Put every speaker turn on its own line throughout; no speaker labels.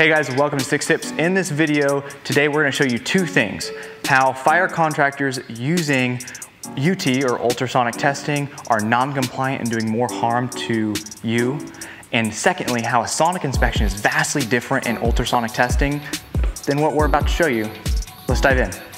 Hey guys, welcome to Six Tips. In this video, today we're gonna show you two things. How fire contractors using UT or ultrasonic testing are non-compliant and doing more harm to you. And secondly, how a sonic inspection is vastly different in ultrasonic testing than what we're about to show you. Let's dive in.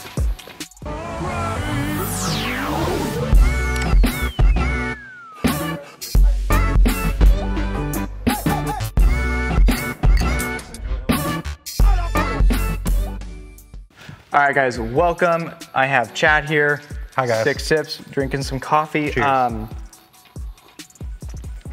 All right, guys, welcome. I have Chad here.
Hi, guys.
Six sips, drinking some coffee.
Cheers.
Um,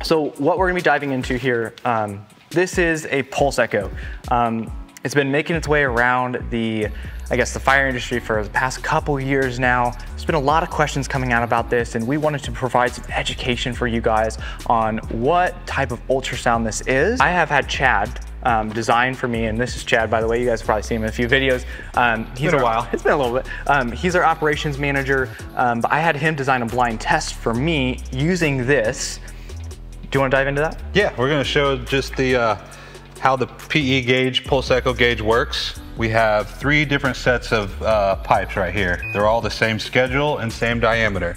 so what we're gonna be diving into here, um, this is a pulse echo. Um, it's been making its way around the, I guess, the fire industry for the past couple years now. There's been a lot of questions coming out about this, and we wanted to provide some education for you guys on what type of ultrasound this is. I have had Chad um, design for me, and this is Chad, by the way. You guys have probably seen him in a few videos. Um, he's
been a
our-
while.
It's been a little bit. Um, he's our operations manager, um, but I had him design a blind test for me using this. Do you want to dive into that?
Yeah, we're gonna show just the uh, how the PE gauge, pulse echo gauge works. We have three different sets of uh, pipes right here. They're all the same schedule and same diameter.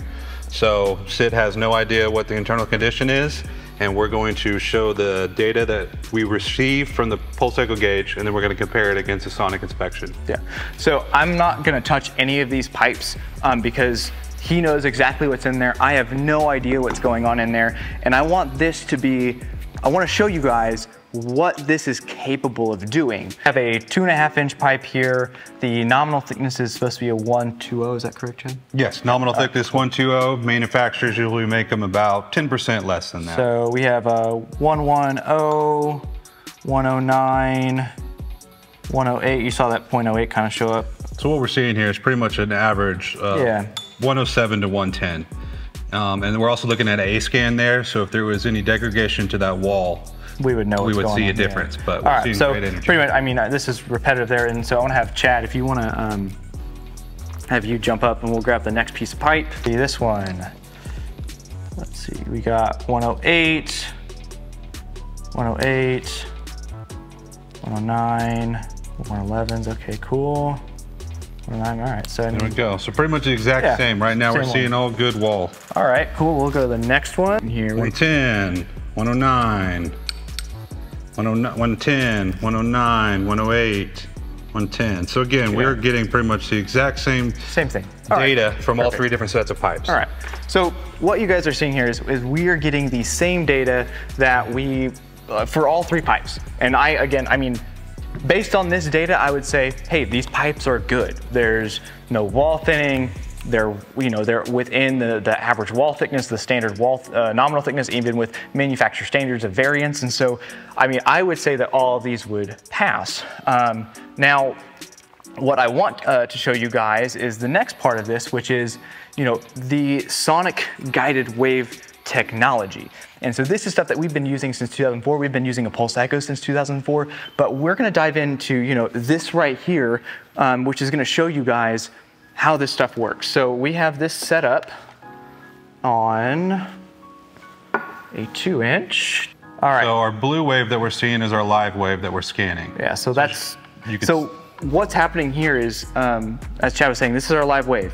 So Sid has no idea what the internal condition is, and we're going to show the data that we receive from the pulse echo gauge, and then we're gonna compare it against a sonic inspection.
Yeah. So I'm not going to touch any of these pipes um, because he knows exactly what's in there. I have no idea what's going on in there. And I want this to be, I want to show you guys what this is capable of doing. I have a two and a half inch pipe here. The nominal thickness is supposed to be a 120, is that correct, Chad?
Yes, nominal thickness 120. Manufacturers usually make them about 10% less than that.
So we have a 110, 109, 108. You saw that 0.08 kind of show up.
So what we're seeing here is pretty much an average of
Yeah.
107 to 110. Um, and we're also looking at a scan there, so if there was any degradation to that wall,
we would know
We would see a difference, but
all
we're
right so pretty much i mean uh, this is repetitive there and so i want to have chad if you want to um, have you jump up and we'll grab the next piece of pipe see this one let's see we got 108 108 109 111's okay cool 109 all right so I
there we go. So pretty much the exact
Yeah,
same. Right now we're
same one.
seeing all good wall.
all right cool we'll go to the next one here we
110, 109, 109 110, 109, 108, 110. So again, we're getting pretty much the exact same
same thing All right.
data from all three different sets of pipes.
All right. So what you guys are seeing here is, is we are getting the same data that we uh, for all three pipes. And I again, I mean, based on this data, I would say, hey, these pipes are good. There's no wall thinning. They're you know they're within the, the average wall thickness, the standard wall uh, nominal thickness, even with manufacturer standards of variance. And so, I mean, I would say that all of these would pass. Um, now, what I want uh, to show you guys is the next part of this, which is, you know, the sonic guided wave technology. And so this is stuff that we've been using since 2004. We've been using a pulse echo since 2004, but we're gonna dive into, you know, this right here, um, which is gonna show you guys how this stuff works. So we have this set up on a two inch. All right.
So our blue wave that we're seeing is our live wave that we're scanning.
Yeah, so that's
you could
so what's happening here is, um, as Chad was saying, this is our live wave.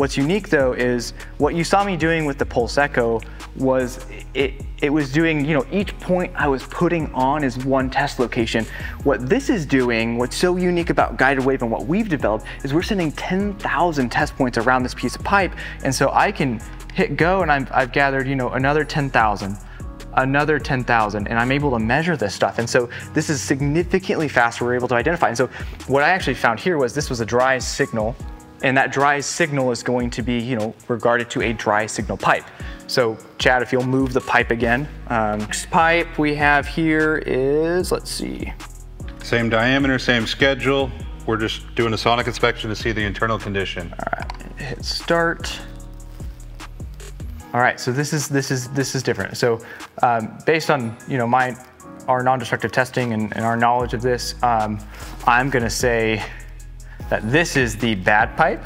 What's unique though is what you saw me doing with the Pulse Echo was it, it was doing, you know, each point I was putting on is one test location. What this is doing, what's so unique about guided wave and what we've developed is we're sending 10,000 test points around this piece of pipe. And so I can hit go and I've, I've gathered, you know, another 10,000 another 10,000 and I'm able to measure this stuff. And so this is significantly faster. We're able to identify. And so what I actually found here was this was a dry signal and that dry signal is going to be, you know, regarded to a dry signal pipe. So Chad, if you'll move the pipe again. Um, next pipe we have here is, let's see.
Same diameter, same schedule. We're just doing a sonic inspection to see the internal condition.
All right, hit start. All right, so this is this is this is different. So um, based on you know my our non-destructive testing and, and our knowledge of this, um, I'm gonna say that this is the bad pipe.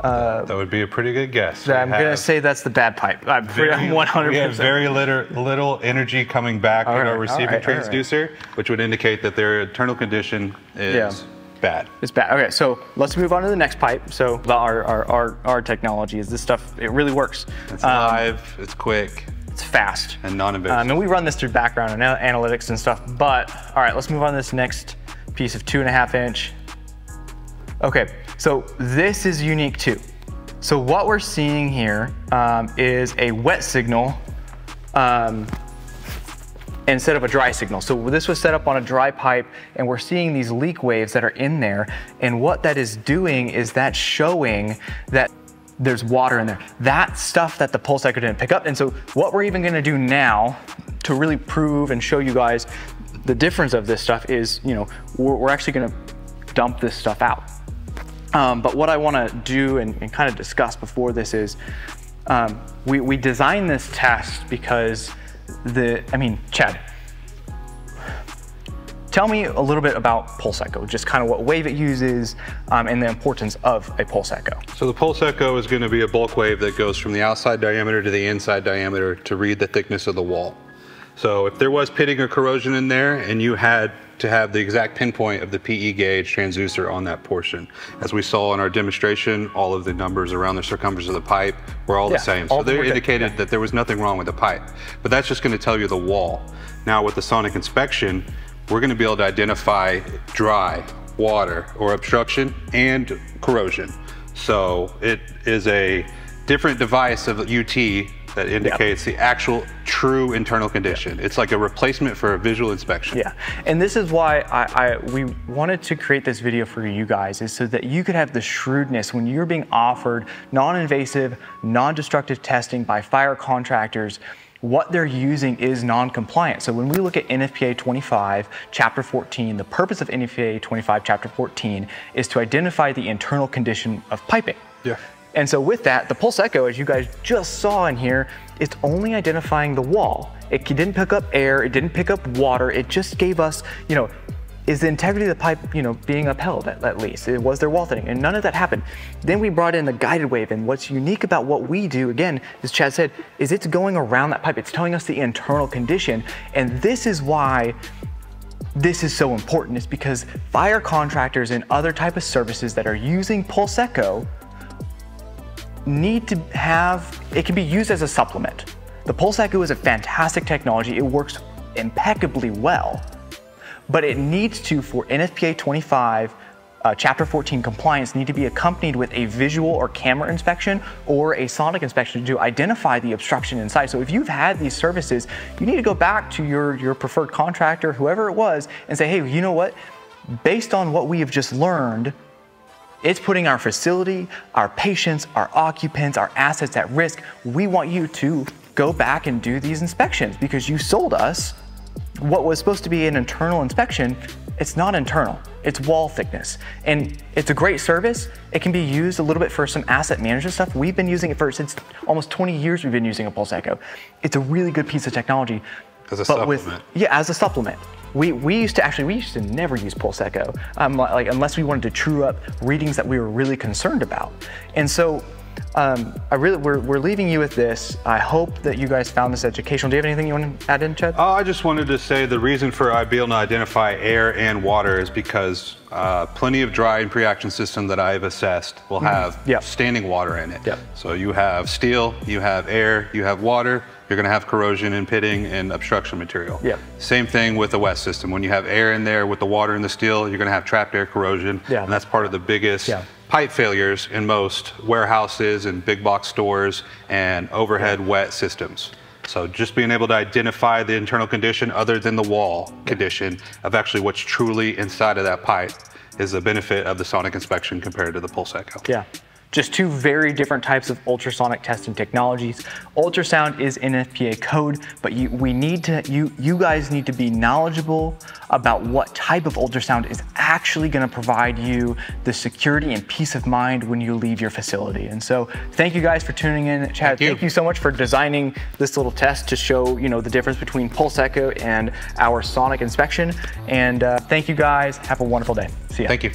Uh,
that would be a pretty good guess.
I'm going to say that's the bad pipe. I'm,
very,
100%.
We have very little, little energy coming back
All
in
right,
our receiving
right, all right.
transducer, which would indicate that their internal condition is
Yeah.
bad.
It's bad. Okay, so let's move on to the next pipe. So our, our, our, our technology is this stuff, it really works.
It's
Um,
live, it's quick,
it's fast.
and non-invasive.
Um, and we run this through background and analytics and stuff. But all right, let's move on to this next piece of two and a half inch. Okay, so this is unique too. So what we're seeing here um, is a wet signal um, instead of a dry signal. So this was set up on a dry pipe and we're seeing these leak waves that are in there. And what that is doing is that showing that there's water in there. That stuff that the pulse echo didn't pick up. And so what we're even gonna do now to really prove and show you guys the difference of this stuff is, you know, we're, we're actually gonna dump this stuff out. Um, but what I want to do and, and kind of discuss before this is um, we, we designed this test because the, I mean, Chad, tell me a little bit about pulse echo, just kind of what wave it uses um, and the importance of a pulse echo.
So the pulse echo is going to be a bulk wave that goes from the outside diameter to the inside diameter to read the thickness of the wall. So if there was pitting or corrosion in there and you had to have the exact pinpoint of the PE gauge transducer on that portion. As we saw in our demonstration, all of the numbers around the circumference of the pipe were all
Yeah,
the same.
all
So they indicated
yeah.
that there was nothing wrong with the pipe. But that's just going to tell you the wall. Now with the sonic inspection, we're going to be able to identify dry, water, or obstruction and corrosion. So it is a different device of UT that indicates the actual true internal condition. It's like a replacement for a visual inspection.
Yeah, and this is why I, I we wanted to create this video for you guys is so that you could have the shrewdness when you're being offered non-invasive, non-destructive testing by fire contractors. What they're using is non-compliant. So when we look at NFPA 25, Chapter 14, the purpose of NFPA 25, Chapter 14 is to identify the internal condition of piping.
Yeah.
And so with that, the pulse echo, as you guys just saw in here, it's only identifying the wall. It didn't pick up air, it didn't pick up water, it just gave us, you know, is the integrity of the pipe, you know, being upheld at, at least? It was there wall thinning, and none of that happened. Then we brought in the guided wave, and what's unique about what we do, again, as Chad said, is it's going around that pipe. It's telling us the internal condition, and this is why this is so important is because fire contractors and other type of services that are using pulse echo need to have, it can be used as a supplement. The Pulse Echo is a fantastic technology. It works impeccably well, but it needs to, for NFPA 25, uh, Chapter 14 compliance, need to be accompanied with a visual or camera inspection or a sonic inspection to identify the obstruction inside. So if you've had these services, you need to go back to your, your preferred contractor, whoever it was, and say, hey, you know what? Based on what we have just learned, it's putting our facility, our patients, our occupants, our assets at risk. We want you to go back and do these inspections because you sold us what was supposed to be an internal inspection. It's not internal, it's wall thickness. And it's a great service. It can be used a little bit for some asset management stuff. We've been using it for since almost 20 years we've been using a Pulse Echo. It's a really good piece of technology.
As a
but with- yeah, as a supplement. We, we used to actually we used to never use pulse echo um, like unless we wanted to true up readings that we were really concerned about and so um, I really we're, we're leaving you with this I hope that you guys found this educational do you have anything you want to add in Chad
Oh, I just wanted to say the reason for I being able to identify air and water is because uh, plenty of dry and pre-action system that I've assessed will have
Mm-hmm. Yep.
standing water in it.
Yep.
So you have steel, you have air, you have water. You're going to have corrosion and pitting and obstruction material.
Yep.
Same thing with the wet system. When you have air in there with the water and the steel, you're going to have trapped air corrosion.
Yeah.
And that's part of the biggest
Yeah.
pipe failures in most warehouses and big box stores and overhead wet systems. So just being able to identify the internal condition other than the wall condition of actually what's truly inside of that pipe is the benefit of the sonic inspection compared to the pulse echo.
Yeah. Just two very different types of ultrasonic testing technologies. Ultrasound is NFPA code, but you, we need to, you, you guys need to be knowledgeable about what type of ultrasound is actually gonna provide you the security and peace of mind when you leave your facility. And so thank you guys for tuning in. Chad,
Thank you.
thank you so much for designing this little test to show, you know, the difference between pulse echo and our sonic inspection. And uh, thank you guys. Have a wonderful day. See ya.
Thank you.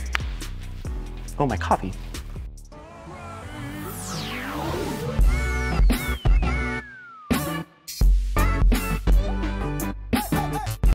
Oh, my coffee.